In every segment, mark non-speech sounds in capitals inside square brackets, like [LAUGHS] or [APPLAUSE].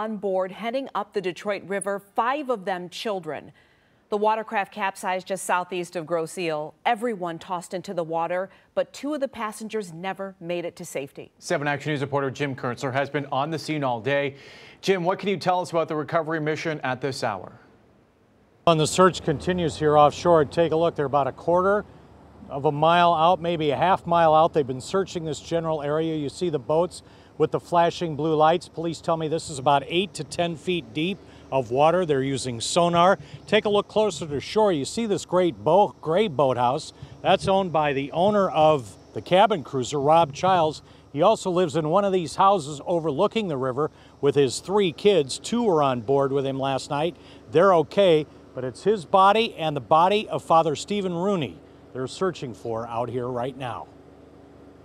on board heading up the Detroit River, five of them children. The watercraft capsized just southeast of Grosse Ile. Everyone tossed into the water, but two of the passengers never made it to safety. 7 Action News reporter Jim Kiertzner has been on the scene all day. Jim, what can you tell us about the recovery mission at this hour? And the search continues here offshore. Take a look. They're about a quarter of a mile out, maybe a half mile out. They've been searching this general area. You see the boats with the flashing blue lights. Police tell me this is about 8 to 10 feet deep of water. They're using sonar. Take a look closer to shore. You see this great boat, gray boathouse. That's owned by the owner of the cabin cruiser, Rob Childs. He also lives in one of these houses overlooking the river with his three kids. Two were on board with him last night. They're okay, but it's his body and the body of Father Stephen Rooney they're searching for out here right now.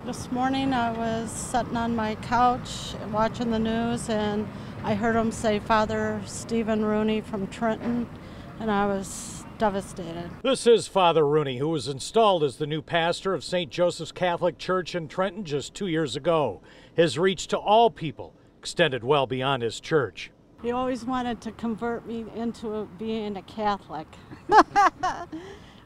This morning I was sitting on my couch watching the news and I heard them say Father Stephen Rooney from Trenton and I was devastated. This is Father Rooney, who was installed as the new pastor of St. Joseph's Catholic Church in Trenton just two years ago. His reach to all people extended well beyond his church. He always wanted to convert me into being a Catholic. [LAUGHS]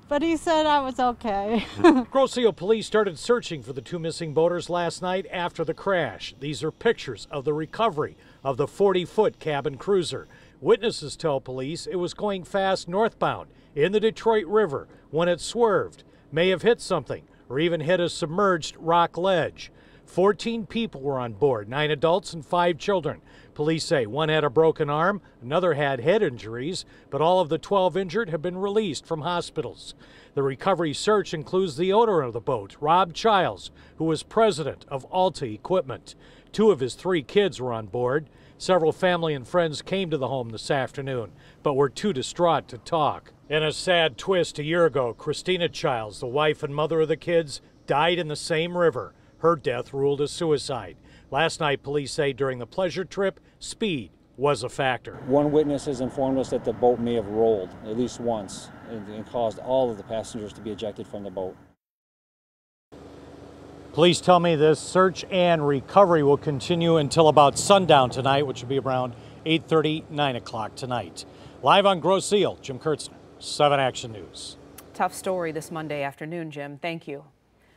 but he said I was okay. [LAUGHS] Grosse police started searching for the two missing boaters last night after the crash. These are pictures of the recovery of the 40 foot cabin cruiser. Witnesses tell police it was going fast northbound in the Detroit River when it swerved, may have hit something, or even hit a submerged rock ledge. 14 people were on board, nine adults and five children. Police say one had a broken arm, another had head injuries, but all of the 12 injured have been released from hospitals. The recovery search includes the owner of the boat, Rob Childs, who was president of Alta Equipment. Two of his three kids were on board. Several family and friends came to the home this afternoon, but were too distraught to talk. In a sad twist, a year ago, Christina Childs, the wife and mother of the kids, died in the same river. Her death ruled as suicide. Last night, police say during the pleasure trip, speed was a factor. One witness has informed us that the boat may have rolled at least once and, and caused all of the passengers to be ejected from the boat. Police tell me this search and recovery will continue until about sundown tonight, which will be around 8.30, 9 o'clock tonight. Live on Grosse Ile, Jim Kiertzner, 7 Action News. Tough story this Monday afternoon, Jim. Thank you.